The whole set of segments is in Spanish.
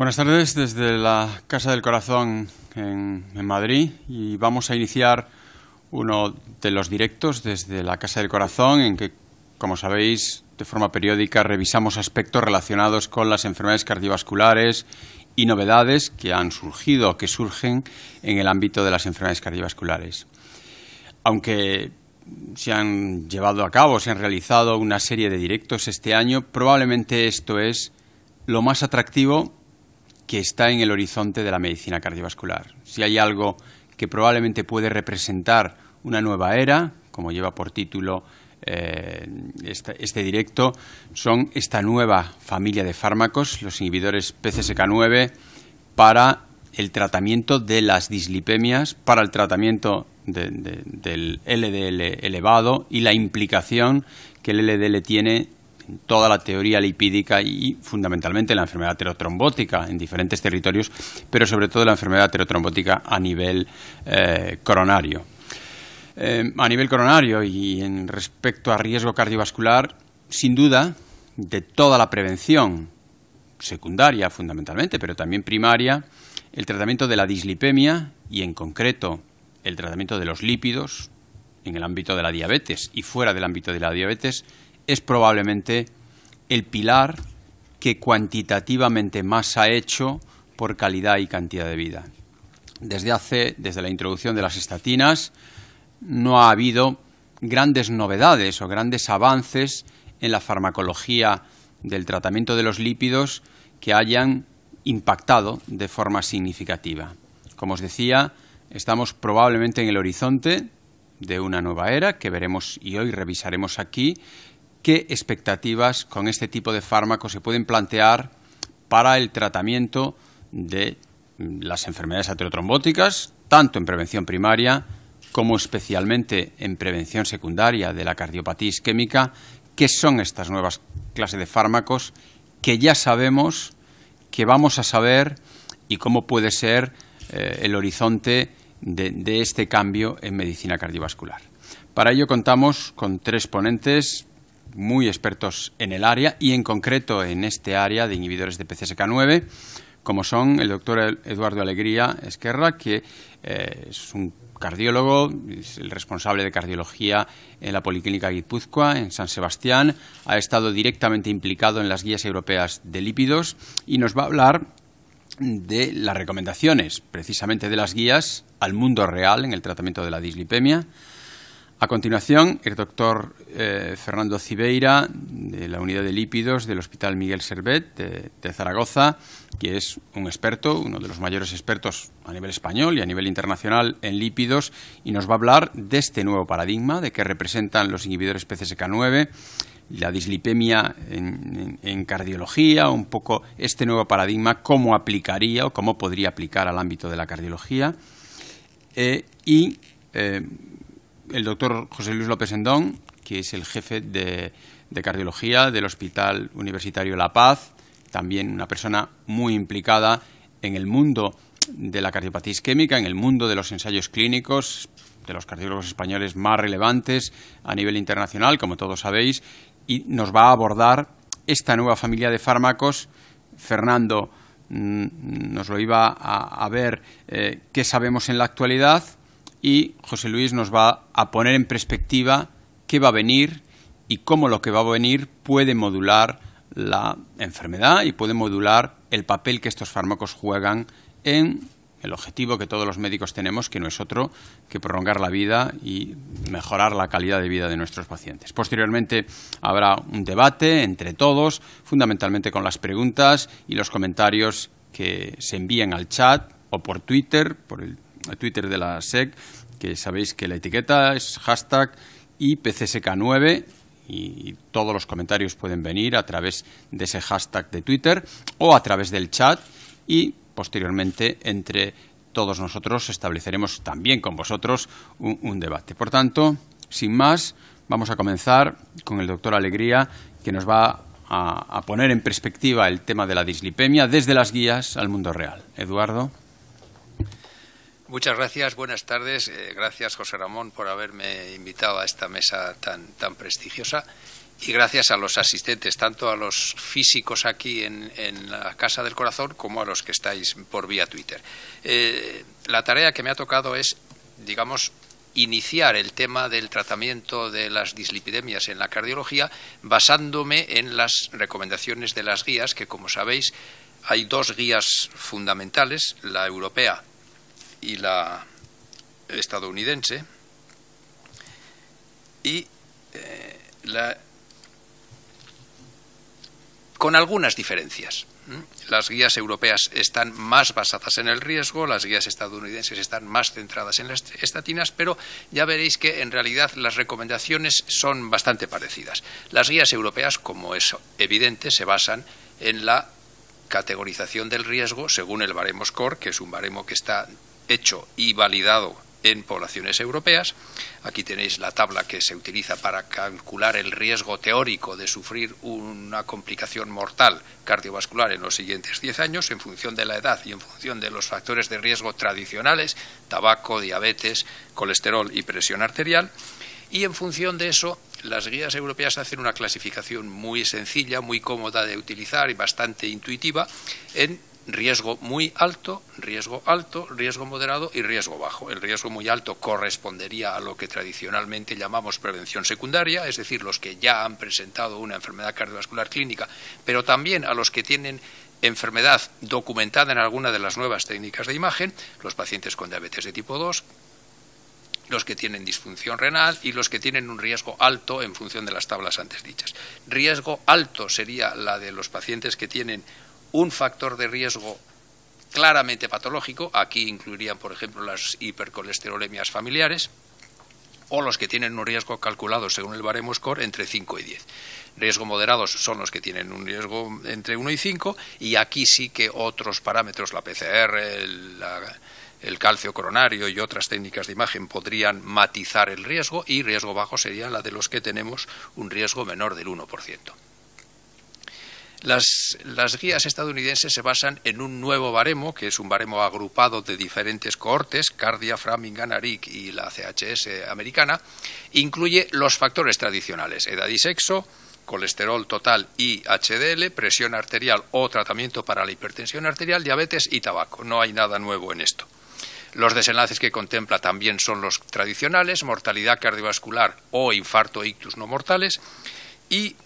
Buenas tardes desde la Casa del Corazón en, Madrid y vamos a iniciar uno de los directos desde la Casa del Corazón en que, como sabéis, de forma periódica revisamos aspectos relacionados con las enfermedades cardiovasculares y novedades que han surgido o que surgen en el ámbito de las enfermedades cardiovasculares. Aunque se han llevado a cabo, se han realizado una serie de directos este año, probablemente esto es lo más atractivo que está en el horizonte de la medicina cardiovascular. Si hay algo que probablemente puede representar una nueva era, como lleva por título eh, este, directo, son esta nueva familia de fármacos, los inhibidores PCSK9, para el tratamiento de las dislipemias, para el tratamiento del LDL elevado y la implicación que el LDL tiene toda la teoría lipídica y fundamentalmente la enfermedad aterotrombótica en diferentes territorios, pero sobre todo la enfermedad aterotrombótica a nivel eh, coronario. Eh, a nivel coronario y en respecto a riesgo cardiovascular, sin duda, de toda la prevención secundaria fundamentalmente, pero también primaria, el tratamiento de la dislipemia y en concreto el tratamiento de los lípidos en el ámbito de la diabetes y fuera del ámbito de la diabetes es probablemente el pilar que cuantitativamente más ha hecho por calidad y cantidad de vida. Desde hace, desde la introducción de las estatinas, no ha habido grandes novedades o grandes avances en la farmacología del tratamiento de los lípidos que hayan impactado de forma significativa. Como os decía, estamos probablemente en el horizonte de una nueva era que veremos y hoy revisaremos aquí qué expectativas con este tipo de fármacos se pueden plantear para el tratamiento de las enfermedades aterotrombóticas, tanto en prevención primaria como especialmente en prevención secundaria de la cardiopatía isquémica, qué son estas nuevas clases de fármacos que ya sabemos, que vamos a saber y cómo puede ser eh, el horizonte de este cambio en medicina cardiovascular. Para ello contamos con tres ponentes muy expertos en el área y en concreto en este área de inhibidores de PCSK9, como son el doctor Eduardo Alegría Esquerra, que eh, es un cardiólogo, es el responsable de cardiología en la Policlínica Guipúzcoa, en San Sebastián, ha estado directamente implicado en las guías europeas de lípidos y nos va a hablar de las recomendaciones, precisamente de las guías, al mundo real en el tratamiento de la dislipemia. A continuación, el doctor eh, Fernando Cibeira, de la unidad de lípidos del Hospital Miguel Servet de, Zaragoza, que es un experto, uno de los mayores expertos a nivel español y a nivel internacional en lípidos, y nos va a hablar de este nuevo paradigma, de qué representan los inhibidores PCSK9, la dislipemia en, cardiología, un poco este nuevo paradigma, cómo aplicaría o cómo podría aplicar al ámbito de la cardiología. Eh, y eh, el doctor José Luis López Endón, que es el jefe de, cardiología del Hospital Universitario La Paz, también una persona muy implicada en el mundo de la cardiopatía isquémica, en el mundo de los ensayos clínicos, de los cardiólogos españoles más relevantes a nivel internacional, como todos sabéis, y nos va a abordar esta nueva familia de fármacos. Fernando mm, nos lo iba a, ver eh, qué sabemos en la actualidad y José Luis nos va a poner en perspectiva qué va a venir y cómo lo que va a venir puede modular la enfermedad y puede modular el papel que estos fármacos juegan en el objetivo que todos los médicos tenemos, que no es otro que prolongar la vida y mejorar la calidad de vida de nuestros pacientes. Posteriormente habrá un debate entre todos, fundamentalmente con las preguntas y los comentarios que se envíen al chat o por Twitter, por el Twitter de la SEC, que sabéis que la etiqueta es hashtag IPCSK9 y todos los comentarios pueden venir a través de ese hashtag de Twitter o a través del chat y posteriormente entre todos nosotros estableceremos también con vosotros un, debate. Por tanto, sin más, vamos a comenzar con el doctor Alegría que nos va a, a poner en perspectiva el tema de la dislipemia desde las guías al mundo real. Eduardo. Muchas gracias, buenas tardes. Eh, gracias, José Ramón, por haberme invitado a esta mesa tan, tan prestigiosa. Y gracias a los asistentes, tanto a los físicos aquí en, la Casa del Corazón como a los que estáis por vía Twitter. Eh, la tarea que me ha tocado es, digamos, iniciar el tema del tratamiento de las dislipidemias en la cardiología basándome en las recomendaciones de las guías, que como sabéis hay dos guías fundamentales, la europea y la estadounidense, y eh, con algunas diferencias. Las guías europeas están más basadas en el riesgo, las guías estadounidenses están más centradas en las estatinas, pero ya veréis que en realidad las recomendaciones son bastante parecidas. Las guías europeas, como es evidente, se basan en la categorización del riesgo según el baremo SCORE, que es un baremo que está hecho y validado en poblaciones europeas. Aquí tenéis la tabla que se utiliza para calcular el riesgo teórico de sufrir una complicación mortal cardiovascular en los siguientes 10 años en función de la edad y en función de los factores de riesgo tradicionales, tabaco, diabetes, colesterol y presión arterial. Y en función de eso, las guías europeas hacen una clasificación muy sencilla, muy cómoda de utilizar y bastante intuitiva en riesgo muy alto, riesgo alto, riesgo moderado y riesgo bajo. El riesgo muy alto correspondería a lo que tradicionalmente llamamos prevención secundaria, es decir, los que ya han presentado una enfermedad cardiovascular clínica, pero también a los que tienen enfermedad documentada en alguna de las nuevas técnicas de imagen, los pacientes con diabetes de tipo 2, los que tienen disfunción renal y los que tienen un riesgo alto en función de las tablas antes dichas. Riesgo alto sería la de los pacientes que tienen un factor de riesgo claramente patológico, aquí incluirían, por ejemplo, las hipercolesterolemias familiares, o los que tienen un riesgo calculado según el baremo score entre 5 y 10. Riesgo moderados son los que tienen un riesgo entre 1 y 5 y aquí sí que otros parámetros, la PCR, el, el calcio coronario y otras técnicas de imagen podrían matizar el riesgo y riesgo bajo sería la de los que tenemos un riesgo menor del 1%. Las, guías estadounidenses se basan en un nuevo baremo, que es un baremo agrupado de diferentes cohortes, Cardia, Framingham, ARIC y la CHS americana. Incluye los factores tradicionales, edad y sexo, colesterol total y HDL, presión arterial o tratamiento para la hipertensión arterial, diabetes y tabaco. No hay nada nuevo en esto. Los desenlaces que contempla también son los tradicionales, mortalidad cardiovascular o infarto ictus no mortales y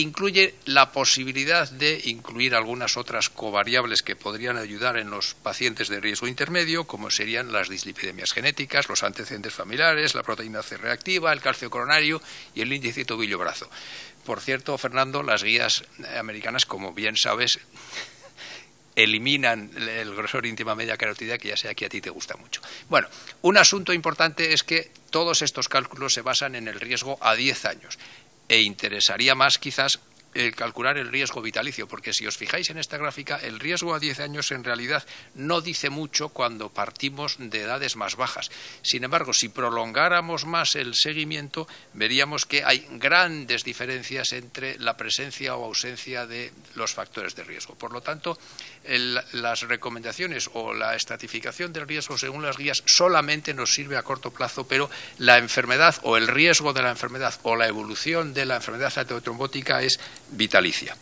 incluye la posibilidad de incluir algunas otras covariables que podrían ayudar en los pacientes de riesgo intermedio, como serían las dislipidemias genéticas, los antecedentes familiares, la proteína C reactiva, el calcio coronario y el índice tobillo-brazo. Por cierto, Fernando, las guías americanas, como bien sabes, eliminan el grosor íntima media carotida, que ya sé que a ti te gusta mucho. Bueno, un asunto importante es que todos estos cálculos se basan en el riesgo a 10 años e interesaría más quizás calcular el riesgo vitalicio, porque si os fijáis en esta gráfica, el riesgo a 10 años en realidad no dice mucho cuando partimos de edades más bajas. Sin embargo, si prolongáramos más el seguimiento, veríamos que hay grandes diferencias entre la presencia o ausencia de los factores de riesgo. Por lo tanto, las recomendaciones o la estratificación del riesgo según las guías solamente nos sirve a corto plazo, pero la enfermedad o el riesgo de la enfermedad o la evolución de la enfermedad ateotrombótica es vitalicia.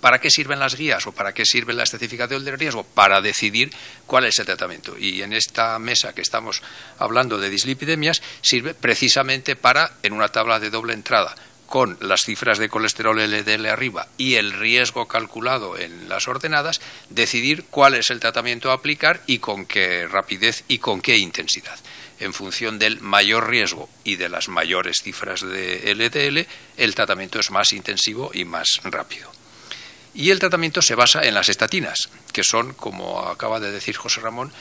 ¿Para qué sirven las guías o para qué sirve la estratificación del riesgo? Para decidir cuál es el tratamiento. Y en esta mesa que estamos hablando de dislipidemias sirve precisamente para, en una tabla de doble entrada, con las cifras de colesterol LDL arriba y el riesgo calculado en las ordenadas, decidir cuál es el tratamiento a aplicar y con qué rapidez y con qué intensidad. En función del mayor riesgo y de las mayores cifras de LDL, el tratamiento es más intensivo y más rápido. Y el tratamiento se basa en las estatinas, que son, como acaba de decir José Ramón,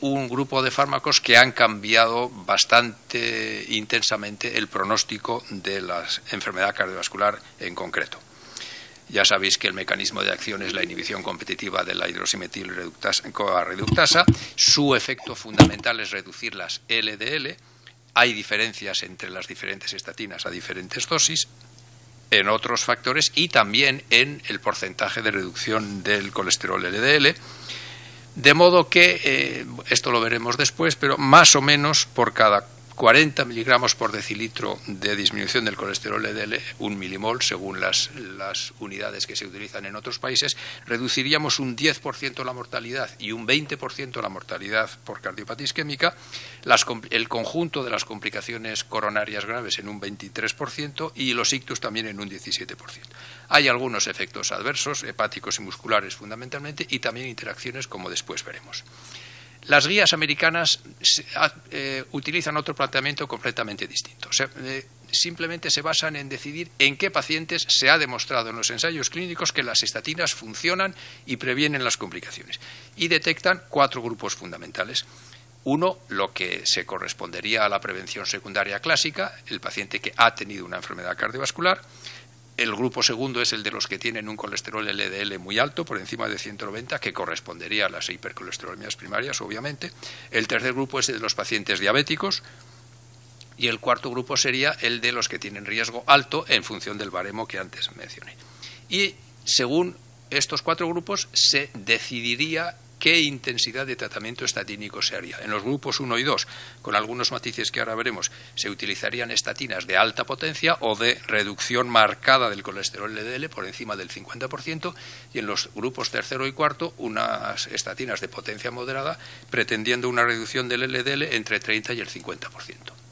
un grupo de fármacos que han cambiado bastante intensamente el pronóstico de la enfermedad cardiovascular en concreto. Ya sabéis que el mecanismo de acción es la inhibición competitiva de la hidroximetil reductasa. Su efecto fundamental es reducir las LDL. Hay diferencias entre las diferentes estatinas a diferentes dosis en otros factores y también en el porcentaje de reducción del colesterol LDL De modo que, eh, esto lo veremos después, pero más o menos por cada 40 miligramos por decilitro de disminución del colesterol LDL, un milimol, según las, las unidades que se utilizan en otros países, reduciríamos un 10% la mortalidad y un 20% la mortalidad por cardiopatía isquémica, el conjunto de las complicaciones coronarias graves en un 23% y los ictus también en un 17%. Hay algunos efectos adversos, hepáticos y musculares fundamentalmente, y también interacciones como después veremos. Las guías americanas eh, utilizan otro planteamiento completamente distinto. Eh, simplemente se basan en decidir en qué pacientes se ha demostrado en los ensayos clínicos que las estatinas funcionan y previenen las complicaciones. Y detectan cuatro grupos fundamentales. Uno, lo que se correspondería a la prevención secundaria clásica, el paciente que ha tenido una enfermedad cardiovascular. El grupo segundo es el de los que tienen un colesterol LDL muy alto, por encima de 190, que correspondería a las hipercolesterolemias primarias, obviamente. El tercer grupo es el de los pacientes diabéticos. Y el cuarto grupo sería el de los que tienen riesgo alto en función del baremo que antes mencioné. Y según estos cuatro grupos se decidiría qué intensidad de tratamiento estatínico se haría. En los grupos 1 y 2, con algunos matices que ahora veremos, se utilizarían estatinas de alta potencia o de reducción marcada del colesterol LDL por encima del 50% y en los grupos tercero y cuarto unas estatinas de potencia moderada pretendiendo una reducción del LDL entre 30 y el 50%.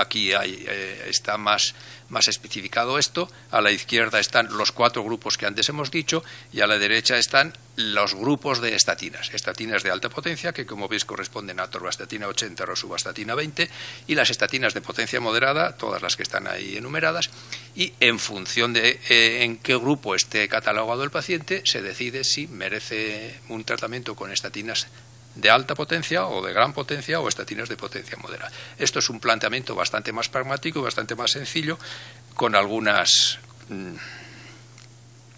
Aquí eh, está más, más especificado esto. A la izquierda están los cuatro grupos que antes hemos dicho y a la derecha están los grupos de estatinas. Estatinas de alta potencia, que como veis corresponden a torvastatina 80, rosuvastatina 20, y las estatinas de potencia moderada, todas las que están ahí enumeradas, y en función de eh, en qué grupo esté catalogado el paciente, se decide si merece un tratamiento con estatinas de alta potencia o de gran potencia o estatinas de potencia moderada. Esto es un planteamiento bastante más pragmático, bastante más sencillo, con algunas mm,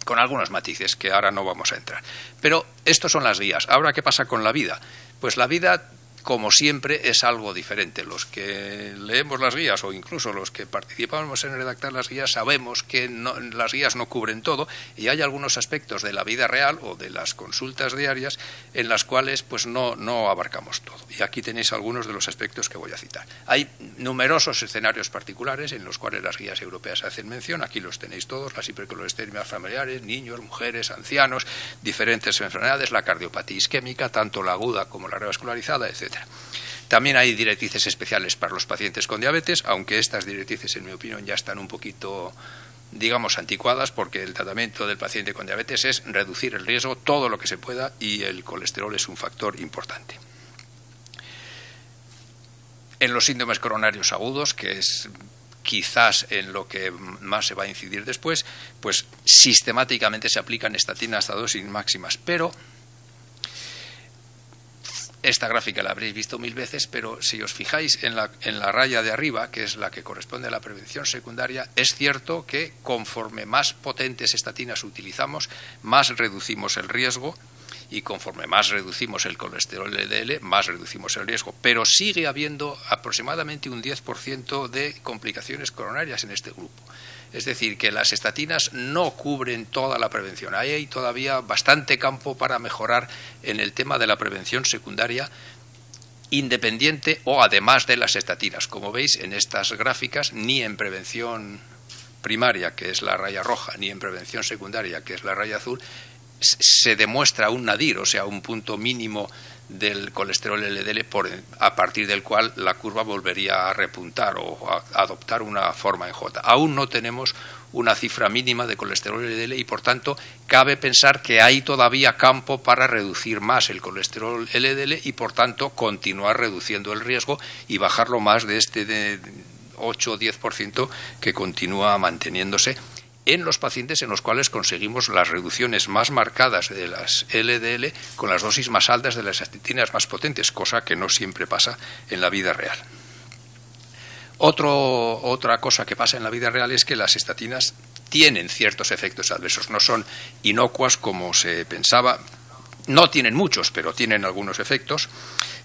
con algunos matices que ahora no vamos a entrar. Pero estos son las guías. Ahora, ¿qué pasa con la vida? Pues la vida como siempre, es algo diferente. Los que leemos las guías o incluso los que participamos en redactar las guías sabemos que las guías no cubren todo y hay algunos aspectos de la vida real o de las consultas diarias en las cuales pues no, no abarcamos todo. Y aquí tenéis algunos de los aspectos que voy a citar. Hay numerosos escenarios particulares en los cuales las guías europeas hacen mención. Aquí los tenéis todos, las hipercolestemias familiares, niños, mujeres, ancianos, diferentes enfermedades, la cardiopatía isquémica, tanto la aguda como la revascularizada, etc. También hay directrices especiales para los pacientes con diabetes, aunque estas directrices, en mi opinión, ya están un poquito digamos, anticuadas, porque el tratamiento del paciente con diabetes es reducir el riesgo todo lo que se pueda y el colesterol es un factor importante. En los síndromes coronarios agudos, que es quizás en lo que más se va a incidir después, pues sistemáticamente se aplican estatinas a dosis máximas, pero esta gráfica la habréis visto mil veces, pero si os fijáis en la, en la raya de arriba, que es la que corresponde a la prevención secundaria, es cierto que conforme más potentes estatinas utilizamos, más reducimos el riesgo y conforme más reducimos el colesterol LDL, más reducimos el riesgo. Pero sigue habiendo aproximadamente un 10% de complicaciones coronarias en este grupo. Es decir, que las estatinas no cubren toda la prevención. Ahí hay todavía bastante campo para mejorar en el tema de la prevención secundaria independiente o además de las estatinas. Como veis en estas gráficas, ni en prevención primaria, que es la raya roja, ni en prevención secundaria, que es la raya azul, se demuestra un nadir, o sea, un punto mínimo del colesterol LDL a partir del cual la curva volvería a repuntar o a adoptar una forma en J. Aún no tenemos una cifra mínima de colesterol LDL y por tanto cabe pensar que hay todavía campo para reducir más el colesterol LDL y por tanto continuar reduciendo el riesgo y bajarlo más de este de 8 o 10% que continúa manteniéndose en los pacientes en los cuales conseguimos las reducciones más marcadas de las LDL con las dosis más altas de las estatinas más potentes, cosa que no siempre pasa en la vida real. otra cosa que pasa en la vida real es que las estatinas tienen ciertos efectos adversos, no son inocuas como se pensaba, no tienen muchos, pero tienen algunos efectos.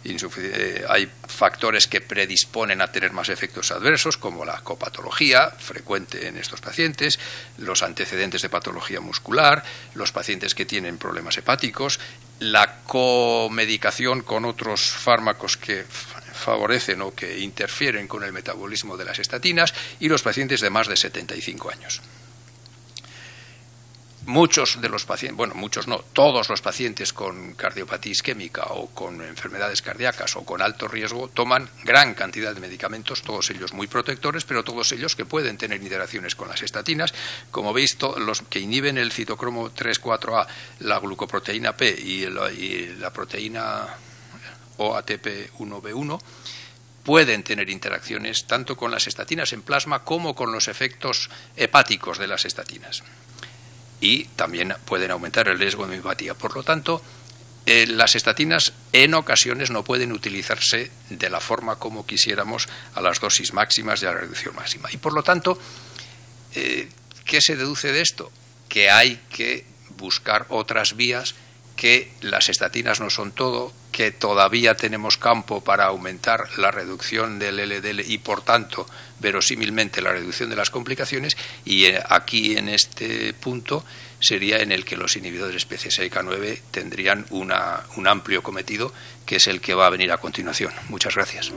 Eh, hay factores que predisponen a tener más efectos adversos, como la copatología, frecuente en estos pacientes, los antecedentes de patología muscular, los pacientes que tienen problemas hepáticos, la comedicación con otros fármacos que favorecen o que interfieren con el metabolismo de las estatinas y los pacientes de más de 75 años muchos de los pacientes, bueno, muchos no, todos los pacientes con cardiopatía isquémica o con enfermedades cardíacas o con alto riesgo toman gran cantidad de medicamentos, todos ellos muy protectores, pero todos ellos que pueden tener interacciones con las estatinas. Como veis, los que inhiben el citocromo 3,4-A, la glucoproteína P y la, y la proteína OATP1B1, pueden tener interacciones tanto con las estatinas en plasma como con los efectos hepáticos de las estatinas y también pueden aumentar el riesgo de miopatía. Por lo tanto, eh, las estatinas en ocasiones no pueden utilizarse de la forma como quisiéramos a las dosis máximas y a la reducción máxima. Y por lo tanto, eh, ¿qué se deduce de esto? Que hay que buscar otras vías, que las estatinas no son todo, que todavía tenemos campo para aumentar la reducción del LDL y, por tanto, verosímilmente la reducción de las complicaciones. Y eh, aquí, en este punto, sería en el que los inhibidores PCSK9 tendrían un amplio cometido, que es el que va a venir a continuación. Muchas gracias.